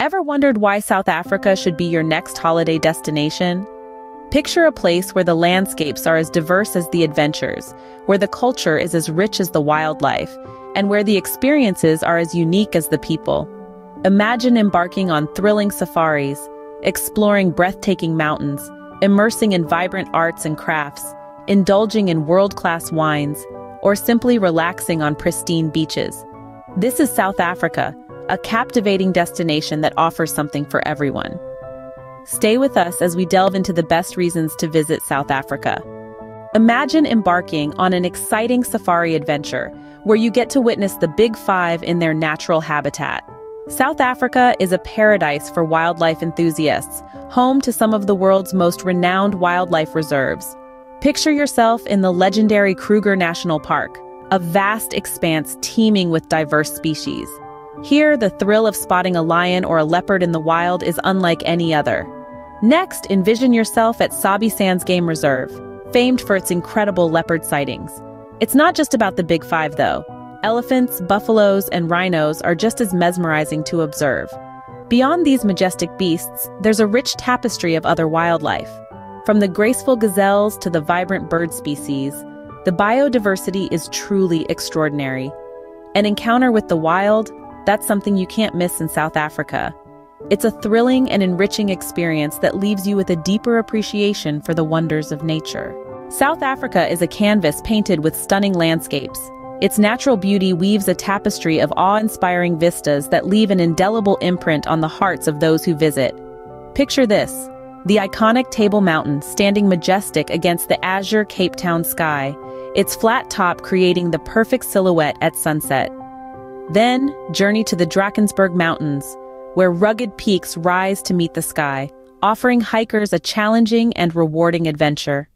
Ever wondered why South Africa should be your next holiday destination? Picture a place where the landscapes are as diverse as the adventures, where the culture is as rich as the wildlife, and where the experiences are as unique as the people. Imagine embarking on thrilling safaris, exploring breathtaking mountains, immersing in vibrant arts and crafts, indulging in world-class wines, or simply relaxing on pristine beaches. This is South Africa, a captivating destination that offers something for everyone. Stay with us as we delve into the best reasons to visit South Africa. Imagine embarking on an exciting safari adventure where you get to witness the Big Five in their natural habitat. South Africa is a paradise for wildlife enthusiasts, home to some of the world's most renowned wildlife reserves. Picture yourself in the legendary Kruger National Park, a vast expanse teeming with diverse species. Here, the thrill of spotting a lion or a leopard in the wild is unlike any other. Next, envision yourself at Sabi Sands Game Reserve, famed for its incredible leopard sightings. It's not just about the big five, though. Elephants, buffaloes, and rhinos are just as mesmerizing to observe. Beyond these majestic beasts, there's a rich tapestry of other wildlife. From the graceful gazelles to the vibrant bird species, the biodiversity is truly extraordinary. An encounter with the wild, that's something you can't miss in South Africa. It's a thrilling and enriching experience that leaves you with a deeper appreciation for the wonders of nature. South Africa is a canvas painted with stunning landscapes. Its natural beauty weaves a tapestry of awe-inspiring vistas that leave an indelible imprint on the hearts of those who visit. Picture this, the iconic Table Mountain standing majestic against the azure Cape Town sky, its flat top creating the perfect silhouette at sunset. Then, journey to the Drakensberg Mountains, where rugged peaks rise to meet the sky, offering hikers a challenging and rewarding adventure.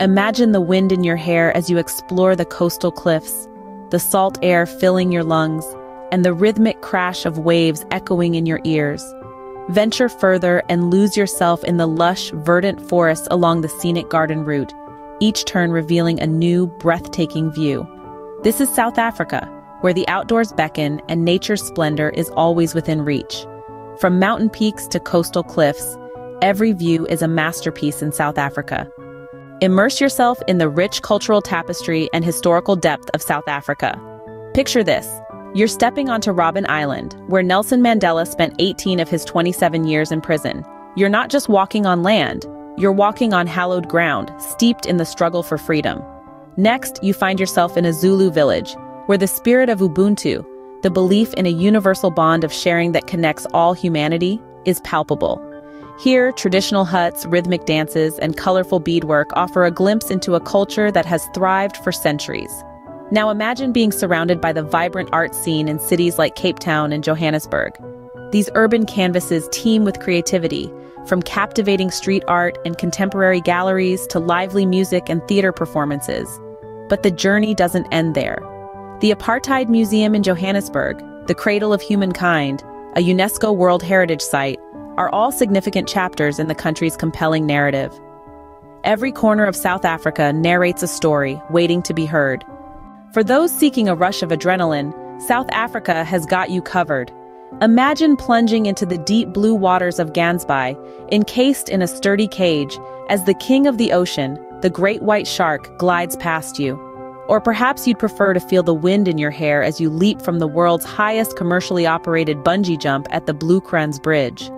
Imagine the wind in your hair as you explore the coastal cliffs, the salt air filling your lungs, and the rhythmic crash of waves echoing in your ears. Venture further and lose yourself in the lush, verdant forests along the scenic garden route, each turn revealing a new, breathtaking view. This is South Africa, where the outdoors beckon and nature's splendor is always within reach. From mountain peaks to coastal cliffs, every view is a masterpiece in South Africa. Immerse yourself in the rich cultural tapestry and historical depth of South Africa. Picture this. You're stepping onto Robben Island, where Nelson Mandela spent 18 of his 27 years in prison. You're not just walking on land, you're walking on hallowed ground, steeped in the struggle for freedom. Next, you find yourself in a Zulu village, where the spirit of Ubuntu, the belief in a universal bond of sharing that connects all humanity, is palpable. Here, traditional huts, rhythmic dances, and colorful beadwork offer a glimpse into a culture that has thrived for centuries. Now imagine being surrounded by the vibrant art scene in cities like Cape Town and Johannesburg. These urban canvases teem with creativity, from captivating street art and contemporary galleries to lively music and theater performances. But the journey doesn't end there. The Apartheid Museum in Johannesburg, the Cradle of Humankind, a UNESCO World Heritage Site, are all significant chapters in the country's compelling narrative. Every corner of South Africa narrates a story waiting to be heard. For those seeking a rush of adrenaline, South Africa has got you covered. Imagine plunging into the deep blue waters of Gansbaai, encased in a sturdy cage, as the king of the ocean, the great white shark, glides past you. Or perhaps you'd prefer to feel the wind in your hair as you leap from the world's highest commercially operated bungee jump at the Bloukrans Bridge.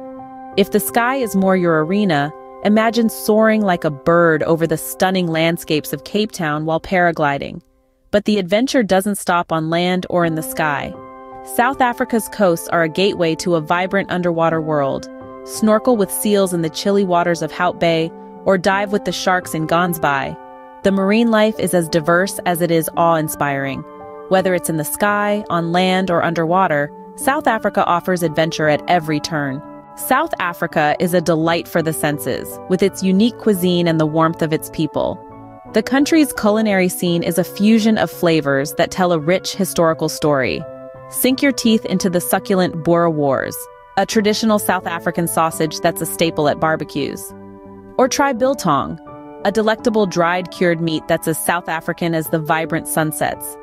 If the sky is more your arena, imagine soaring like a bird over the stunning landscapes of Cape Town while paragliding. But the adventure doesn't stop on land or in the sky. South Africa's coasts are a gateway to a vibrant underwater world. Snorkel with seals in the chilly waters of Hout Bay, or dive with the sharks in Gansbaai. The marine life is as diverse as it is awe-inspiring. Whether it's in the sky, on land, or underwater, South Africa offers adventure at every turn. South Africa is a delight for the senses, with its unique cuisine and the warmth of its people. The country's culinary scene is a fusion of flavors that tell a rich historical story. Sink your teeth into the succulent boerewors, a traditional South African sausage that's a staple at barbecues. Or try biltong, a delectable dried cured meat that's as South African as the vibrant sunsets.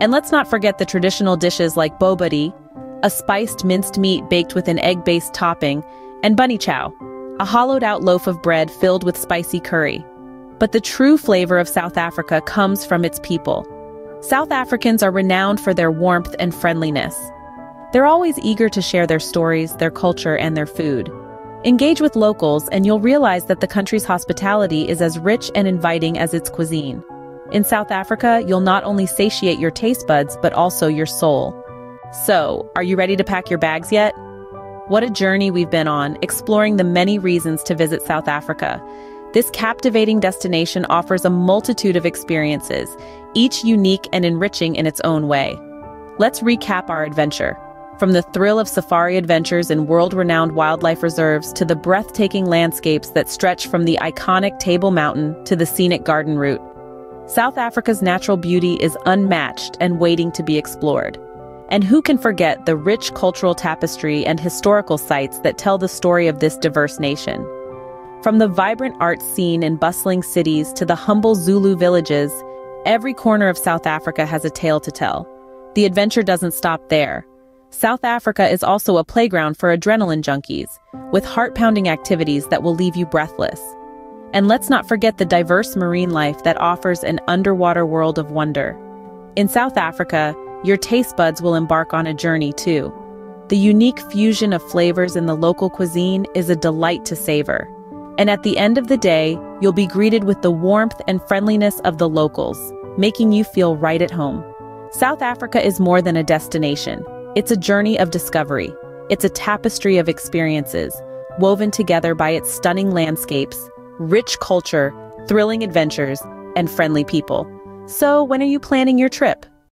And let's not forget the traditional dishes like bobotie, a spiced minced meat baked with an egg-based topping, and bunny chow, a hollowed-out loaf of bread filled with spicy curry. But the true flavor of South Africa comes from its people. South Africans are renowned for their warmth and friendliness. They're always eager to share their stories, their culture, and their food. Engage with locals and you'll realize that the country's hospitality is as rich and inviting as its cuisine. In South Africa, you'll not only satiate your taste buds, but also your soul. So, are you ready to pack your bags yet? What a journey we've been on, exploring the many reasons to visit South Africa. This captivating destination offers a multitude of experiences, each unique and enriching in its own way. Let's recap our adventure. From the thrill of safari adventures in world-renowned wildlife reserves to the breathtaking landscapes that stretch from the iconic Table Mountain to the scenic garden route, South Africa's natural beauty is unmatched and waiting to be explored. And who can forget the rich cultural tapestry and historical sites that tell the story of this diverse nation? From the vibrant art scene in bustling cities to the humble Zulu villages, every corner of South Africa has a tale to tell. The adventure doesn't stop there. South Africa is also a playground for adrenaline junkies, with heart-pounding activities that will leave you breathless. And let's not forget the diverse marine life that offers an underwater world of wonder. In South Africa, your taste buds will embark on a journey too. The unique fusion of flavors in the local cuisine is a delight to savor. And at the end of the day, you'll be greeted with the warmth and friendliness of the locals, making you feel right at home. South Africa is more than a destination. It's a journey of discovery. It's a tapestry of experiences, woven together by its stunning landscapes, rich culture, thrilling adventures, and friendly people. So when are you planning your trip?